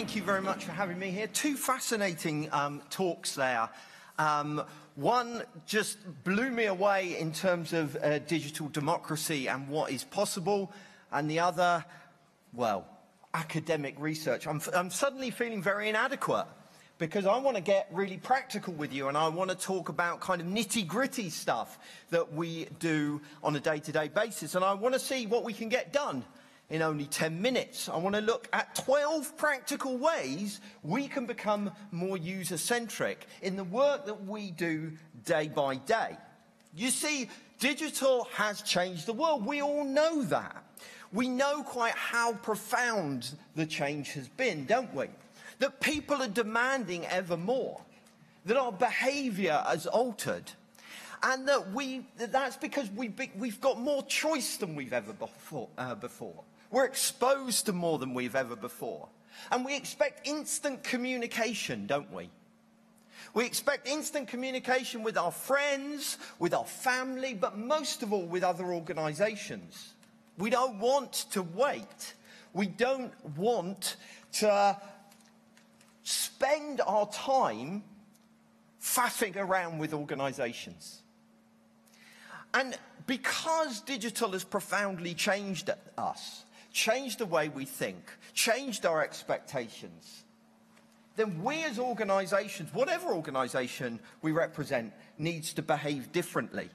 Thank you very much for having me here. Two fascinating um, talks there. Um, one just blew me away in terms of uh, digital democracy and what is possible, and the other, well, academic research. I'm, I'm suddenly feeling very inadequate because I want to get really practical with you and I want to talk about kind of nitty gritty stuff that we do on a day to day basis. And I want to see what we can get done in only 10 minutes. I want to look at 12 practical ways we can become more user centric in the work that we do day by day. You see, digital has changed the world. We all know that. We know quite how profound the change has been, don't we? That people are demanding ever more, that our behavior has altered, and that we, that's because we, we've got more choice than we've ever before, uh, before. We're exposed to more than we've ever before. And we expect instant communication, don't we? We expect instant communication with our friends, with our family, but most of all with other organizations. We don't want to wait. We don't want to spend our time faffing around with organizations. And because digital has profoundly changed us, changed the way we think, changed our expectations, then we as organizations, whatever organization we represent, needs to behave differently.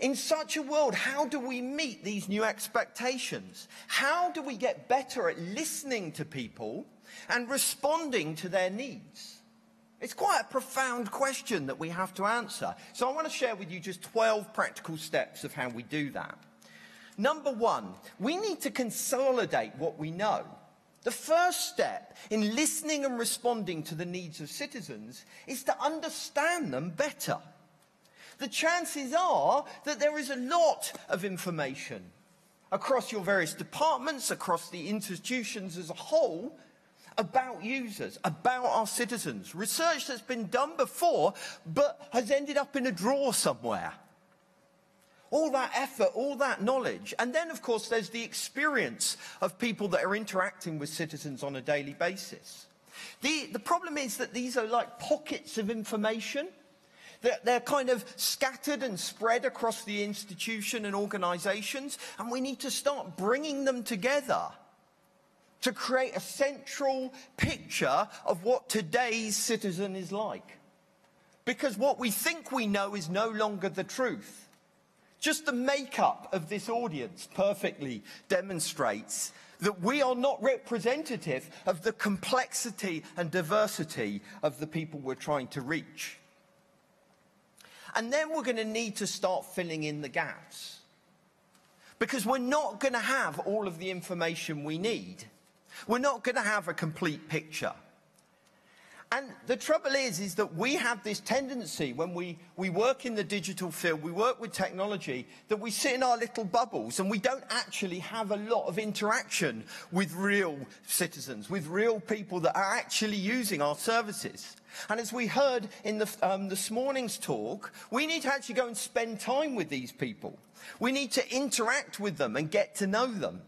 In such a world, how do we meet these new expectations? How do we get better at listening to people and responding to their needs? It's quite a profound question that we have to answer. So I want to share with you just 12 practical steps of how we do that. Number one, we need to consolidate what we know. The first step in listening and responding to the needs of citizens is to understand them better. The chances are that there is a lot of information across your various departments, across the institutions as a whole, about users, about our citizens. Research that's been done before, but has ended up in a drawer somewhere all that effort, all that knowledge. And then, of course, there's the experience of people that are interacting with citizens on a daily basis. The, the problem is that these are like pockets of information. They're, they're kind of scattered and spread across the institution and organizations, and we need to start bringing them together to create a central picture of what today's citizen is like. Because what we think we know is no longer the truth. Just the makeup of this audience perfectly demonstrates that we are not representative of the complexity and diversity of the people we're trying to reach. And then we're going to need to start filling in the gaps. Because we're not going to have all of the information we need. We're not going to have a complete picture. And the trouble is, is that we have this tendency when we, we work in the digital field, we work with technology, that we sit in our little bubbles and we don't actually have a lot of interaction with real citizens, with real people that are actually using our services. And as we heard in the, um, this morning's talk, we need to actually go and spend time with these people. We need to interact with them and get to know them.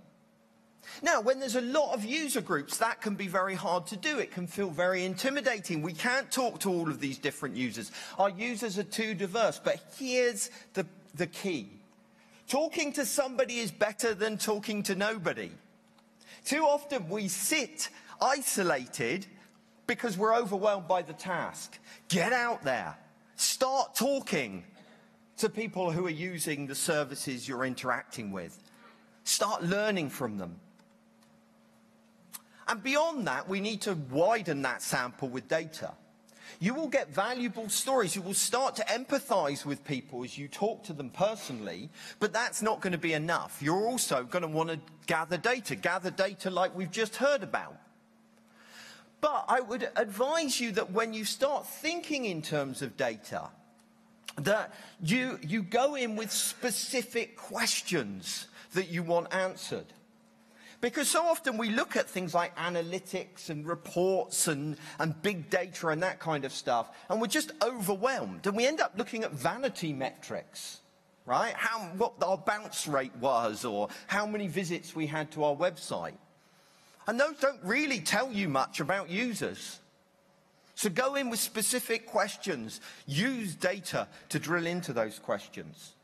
Now, when there's a lot of user groups, that can be very hard to do. It can feel very intimidating. We can't talk to all of these different users. Our users are too diverse. But here's the, the key. Talking to somebody is better than talking to nobody. Too often we sit isolated because we're overwhelmed by the task. Get out there. Start talking to people who are using the services you're interacting with. Start learning from them. And beyond that, we need to widen that sample with data. You will get valuable stories. You will start to empathize with people as you talk to them personally, but that's not going to be enough. You're also going to want to gather data, gather data like we've just heard about. But I would advise you that when you start thinking in terms of data, that you, you go in with specific questions that you want answered. Because so often we look at things like analytics and reports and, and big data and that kind of stuff, and we're just overwhelmed. And we end up looking at vanity metrics, right? How, what our bounce rate was, or how many visits we had to our website. And those don't really tell you much about users. So go in with specific questions. Use data to drill into those questions.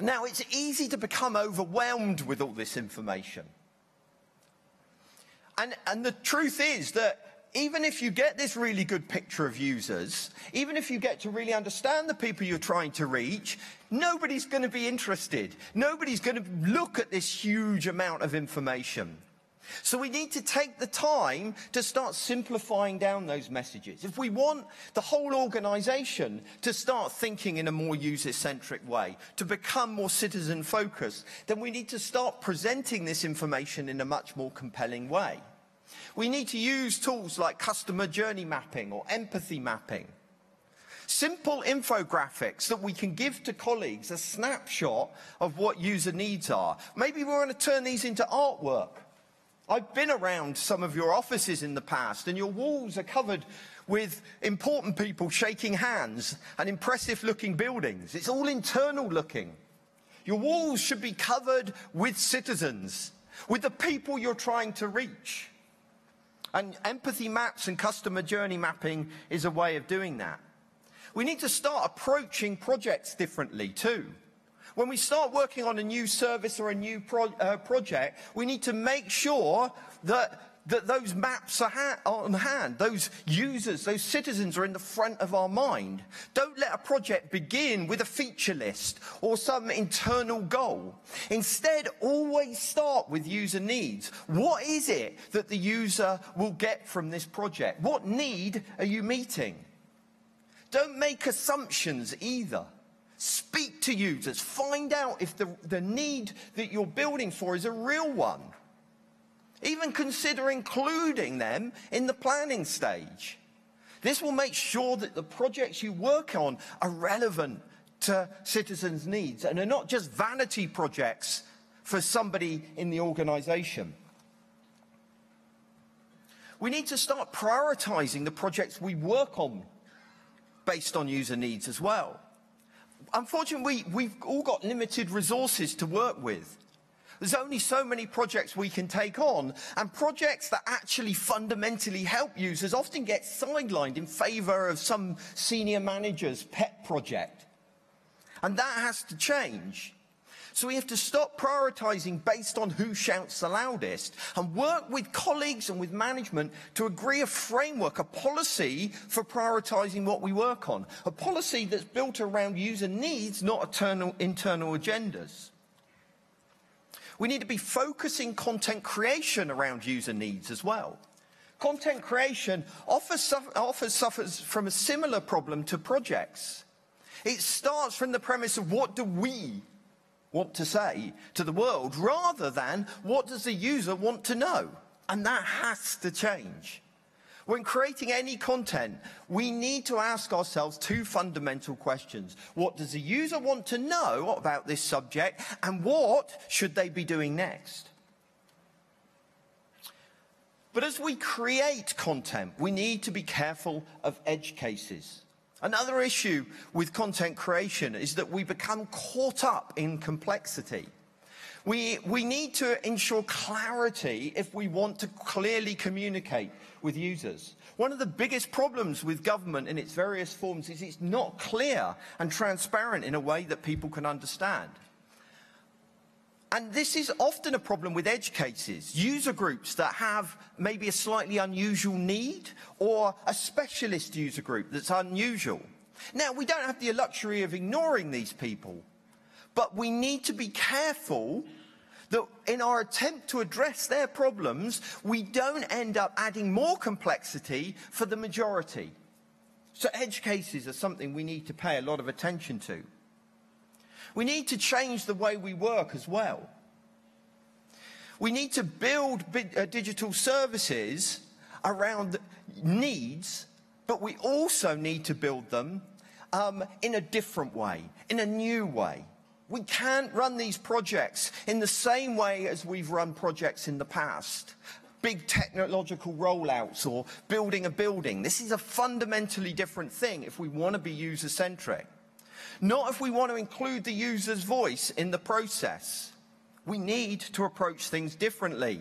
Now, it's easy to become overwhelmed with all this information. And, and the truth is that even if you get this really good picture of users, even if you get to really understand the people you're trying to reach, nobody's going to be interested. Nobody's going to look at this huge amount of information. So we need to take the time to start simplifying down those messages. If we want the whole organization to start thinking in a more user-centric way, to become more citizen-focused, then we need to start presenting this information in a much more compelling way. We need to use tools like customer journey mapping or empathy mapping. Simple infographics that we can give to colleagues a snapshot of what user needs are. Maybe we want to turn these into artwork. I've been around some of your offices in the past and your walls are covered with important people shaking hands and impressive looking buildings. It's all internal looking. Your walls should be covered with citizens, with the people you're trying to reach. And empathy maps and customer journey mapping is a way of doing that. We need to start approaching projects differently too. When we start working on a new service or a new pro uh, project, we need to make sure that that those maps are ha on hand, those users, those citizens are in the front of our mind. Don't let a project begin with a feature list or some internal goal. Instead, always start with user needs. What is it that the user will get from this project? What need are you meeting? Don't make assumptions either. Speak to users. Find out if the, the need that you're building for is a real one. Even consider including them in the planning stage. This will make sure that the projects you work on are relevant to citizens' needs and are not just vanity projects for somebody in the organization. We need to start prioritizing the projects we work on based on user needs as well. Unfortunately, we, we've all got limited resources to work with. There's only so many projects we can take on, and projects that actually fundamentally help users often get sidelined in favor of some senior manager's pet project. And that has to change. So we have to stop prioritizing based on who shouts the loudest and work with colleagues and with management to agree a framework, a policy for prioritizing what we work on. A policy that's built around user needs, not eternal, internal agendas. We need to be focusing content creation around user needs as well. Content creation often, suffers from a similar problem to projects. It starts from the premise of what do we want to say to the world rather than what does the user want to know. And that has to change. When creating any content, we need to ask ourselves two fundamental questions. What does the user want to know about this subject and what should they be doing next? But as we create content, we need to be careful of edge cases. Another issue with content creation is that we become caught up in complexity. We, we need to ensure clarity if we want to clearly communicate with users. One of the biggest problems with government in its various forms is it's not clear and transparent in a way that people can understand. And this is often a problem with edge cases, user groups that have maybe a slightly unusual need or a specialist user group that's unusual. Now, we don't have the luxury of ignoring these people, but we need to be careful that in our attempt to address their problems, we don't end up adding more complexity for the majority. So edge cases are something we need to pay a lot of attention to. We need to change the way we work as well. We need to build uh, digital services around needs, but we also need to build them um, in a different way, in a new way. We can't run these projects in the same way as we've run projects in the past. Big technological rollouts or building a building. This is a fundamentally different thing if we want to be user-centric. Not if we want to include the user's voice in the process. We need to approach things differently.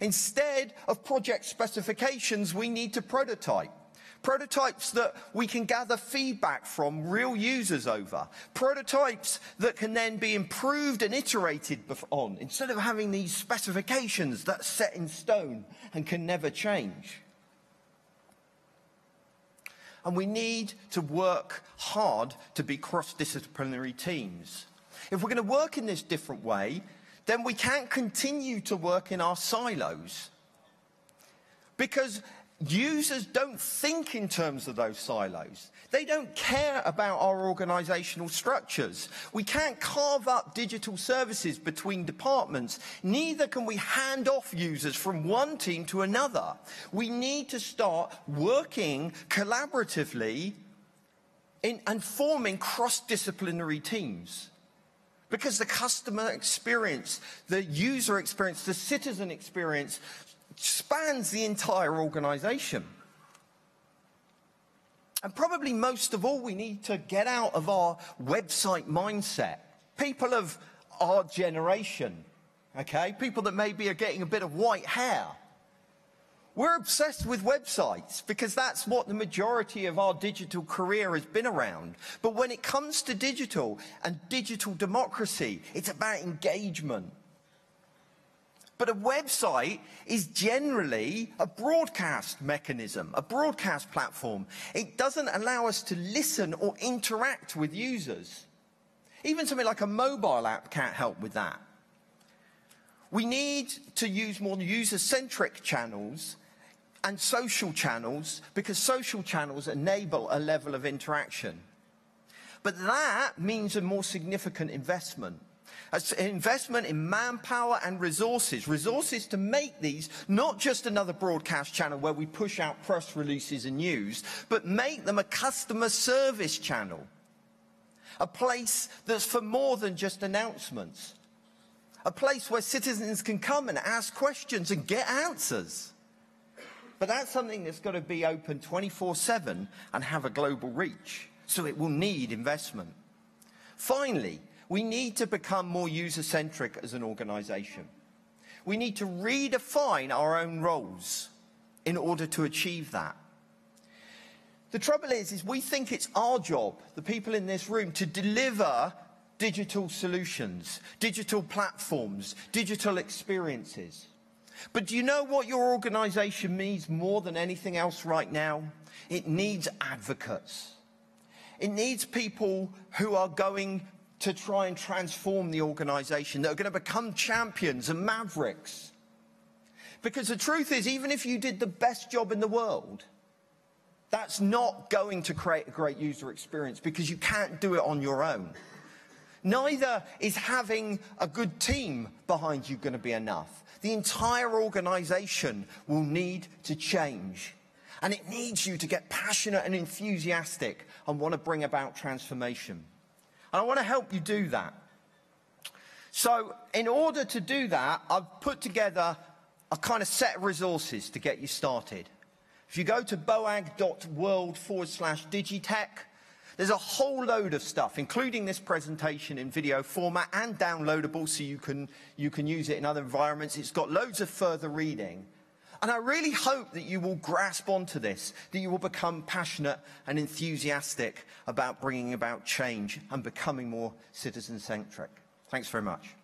Instead of project specifications, we need to prototype. Prototypes that we can gather feedback from real users over. Prototypes that can then be improved and iterated on instead of having these specifications that's set in stone and can never change. And we need to work hard to be cross-disciplinary teams. If we're going to work in this different way, then we can't continue to work in our silos. Because users don't think in terms of those silos. They don't care about our organizational structures. We can't carve up digital services between departments. Neither can we hand off users from one team to another. We need to start working collaboratively in, and forming cross-disciplinary teams. Because the customer experience, the user experience, the citizen experience spans the entire organization. And probably most of all, we need to get out of our website mindset. People of our generation, okay, people that maybe are getting a bit of white hair, we're obsessed with websites because that's what the majority of our digital career has been around. But when it comes to digital and digital democracy, it's about engagement. But a website is generally a broadcast mechanism, a broadcast platform. It doesn't allow us to listen or interact with users. Even something like a mobile app can't help with that. We need to use more user-centric channels and social channels because social channels enable a level of interaction. But that means a more significant investment investment in manpower and resources. Resources to make these not just another broadcast channel where we push out press releases and news, but make them a customer service channel. A place that's for more than just announcements. A place where citizens can come and ask questions and get answers. But that's something that's got to be open 24-7 and have a global reach. So it will need investment. Finally, we need to become more user-centric as an organization. We need to redefine our own roles in order to achieve that. The trouble is, is we think it's our job, the people in this room, to deliver digital solutions, digital platforms, digital experiences. But do you know what your organization needs more than anything else right now? It needs advocates. It needs people who are going to try and transform the organization, that are going to become champions and mavericks. Because the truth is, even if you did the best job in the world, that's not going to create a great user experience because you can't do it on your own. Neither is having a good team behind you going to be enough. The entire organization will need to change. And it needs you to get passionate and enthusiastic and want to bring about transformation. And I want to help you do that. So in order to do that, I've put together a kind of set of resources to get you started. If you go to boag.world forward slash digitec, there's a whole load of stuff, including this presentation in video format and downloadable so you can, you can use it in other environments. It's got loads of further reading. And I really hope that you will grasp onto this, that you will become passionate and enthusiastic about bringing about change and becoming more citizen-centric. Thanks very much.